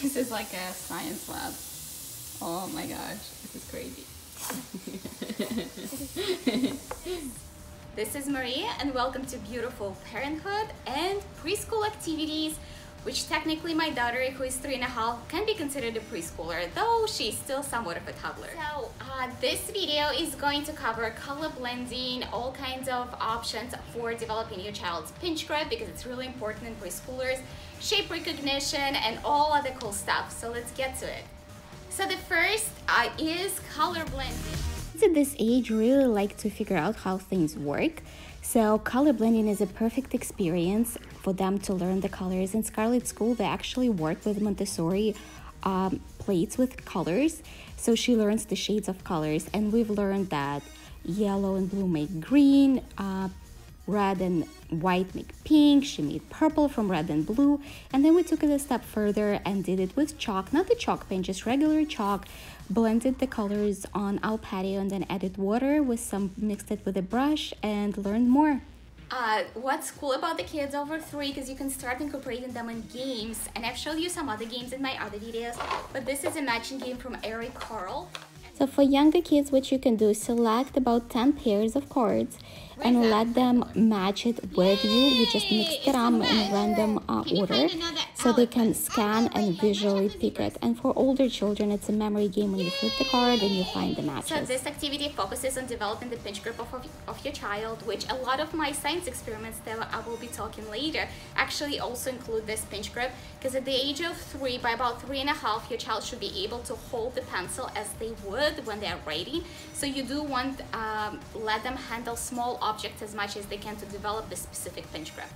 This is like a science lab. Oh my gosh, this is crazy. This is Mariya and welcome to Beautiful Parenthood and Preschool Activities, which technically my daughter, who is three and a half, can be considered a preschooler, though she's still somewhat of a toddler. So uh, this video is going to cover color blending, all kinds of options for developing your child's pinch grip because it's really important in preschoolers, shape recognition, and all other cool stuff. So let's get to it. So the first uh, is color blending. At this age really like to figure out how things work. So color blending is a perfect experience for them to learn the colors. In Scarlett School, they actually work with Montessori um, plates with colors. So she learns the shades of colors. And we've learned that yellow and blue make green, uh, red and white make pink. She made purple from red and blue. And then we took it a step further and did it with chalk, not the chalk paint, just regular chalk. Blended the colors on our patio and then added water with some, mixed it with a brush and learned more. Uh, what's cool about the kids over three because you can start incorporating them in games and I've showed you some other games in my other videos but this is a matching game from Eric Carle So for younger kids, what you can do is select about 10 pairs of cards and let them match it with you. You just mix it up in random uh, order so they can scan and visually pick it. And for older children, it's a memory game when you flip the card and you find the matches. So this activity focuses on developing the pinch grip of, of your child, which a lot of my science experiments that I will be talking later actually also include this pinch grip because at the age of three, by about three and a half, your child should be able to hold the pencil as they would when they're writing. So you do want um, let them handle small objects as much as they can to develop the specific pinch grip.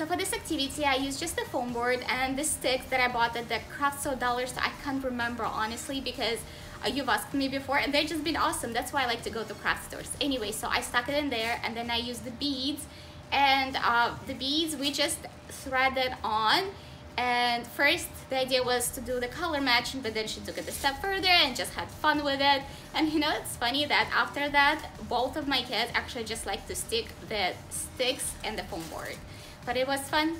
So for this activity, I used just the foam board and the sticks that I bought at the craft store dollars. I can't remember honestly because uh, you've asked me before and they've just been awesome. That's why I like to go to craft stores. Anyway, so I stuck it in there and then I used the beads and uh, the beads we just threaded on and first the idea was to do the color matching but then she took it a step further and just had fun with it and you know it's funny that after that both of my kids actually just like to stick the sticks and the foam board but it was fun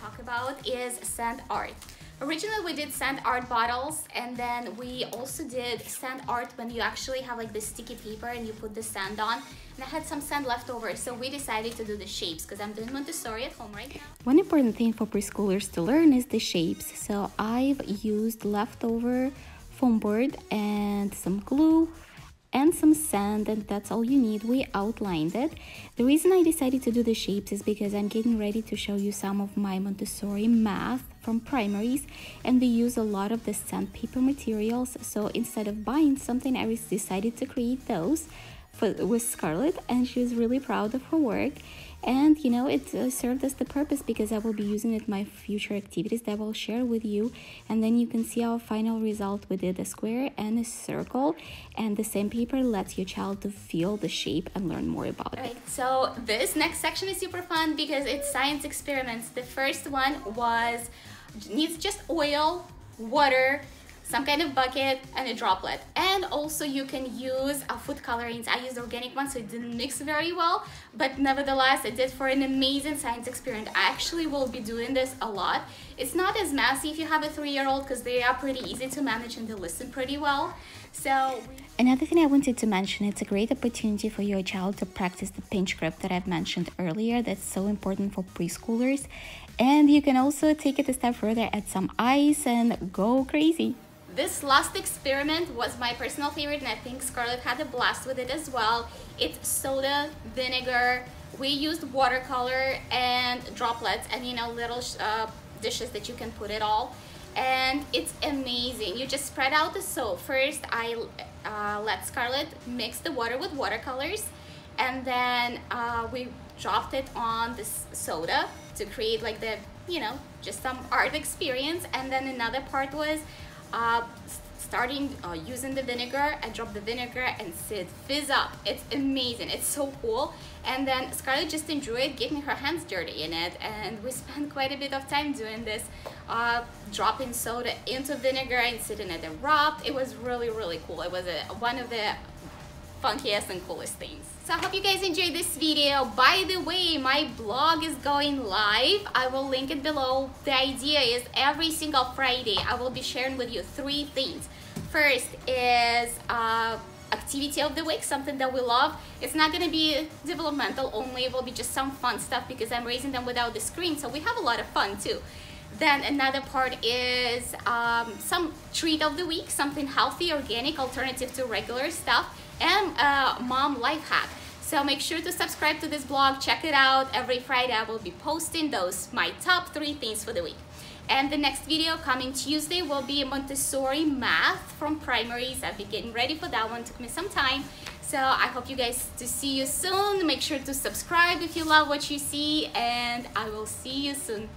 talk about is sand art. Originally we did sand art bottles and then we also did sand art when you actually have like this sticky paper and you put the sand on. And I had some sand left over so we decided to do the shapes because I'm doing Montessori at home right now. One important thing for preschoolers to learn is the shapes. So I've used leftover foam board and some glue and some sand and that's all you need. We outlined it. The reason I decided to do the shapes is because I'm getting ready to show you some of my Montessori math from primaries and we use a lot of the sandpaper materials. So instead of buying something, I decided to create those for, with Scarlett and she was really proud of her work and you know it uh, served as the purpose because I will be using it in my future activities that I will share with you. And then you can see our final result we did a square and a circle and the same paper lets your child to feel the shape and learn more about it. Right, so this next section is super fun because it's science experiments. The first one was needs just oil, water, some kind of bucket, and a droplet. And also you can use uh, food colorings. I used organic ones, so it didn't mix very well, but nevertheless, it did for an amazing science experiment. I actually will be doing this a lot. It's not as messy if you have a three-year-old because they are pretty easy to manage and they listen pretty well. So Another thing I wanted to mention, it's a great opportunity for your child to practice the pinch grip that I've mentioned earlier. That's so important for preschoolers. And you can also take it a step further, add some ice and go crazy. This last experiment was my personal favorite, and I think Scarlett had a blast with it as well. It's soda, vinegar. We used watercolor and droplets, and you know, little uh, dishes that you can put it all. And it's amazing. You just spread out the soap. First, I uh, let Scarlett mix the water with watercolors, and then uh, we dropped it on this soda to create like the, you know, just some art experience. And then another part was starting uh, using the vinegar I drop the vinegar and sit fizz up. It's amazing. It's so cool. And then Scarlett just enjoyed getting her hands dirty in it. And we spent quite a bit of time doing this uh, dropping soda into vinegar and sitting it and wrapped it was really really cool. It was a, one of the funkiest and coolest things. So I hope you guys enjoyed this video. By the way, my blog is going live. I will link it below. The idea is every single Friday, I will be sharing with you three things. First is uh, activity of the week, something that we love. It's not gonna be developmental only, it will be just some fun stuff because I'm raising them without the screen, so we have a lot of fun too. Then another part is um, some treat of the week, something healthy, organic, alternative to regular stuff, and mom life hack. So make sure to subscribe to this blog, check it out. Every Friday I will be posting those, my top three things for the week. And the next video coming Tuesday will be Montessori math from primaries. I've been getting ready for that one, took me some time. So I hope you guys to see you soon. Make sure to subscribe if you love what you see and I will see you soon.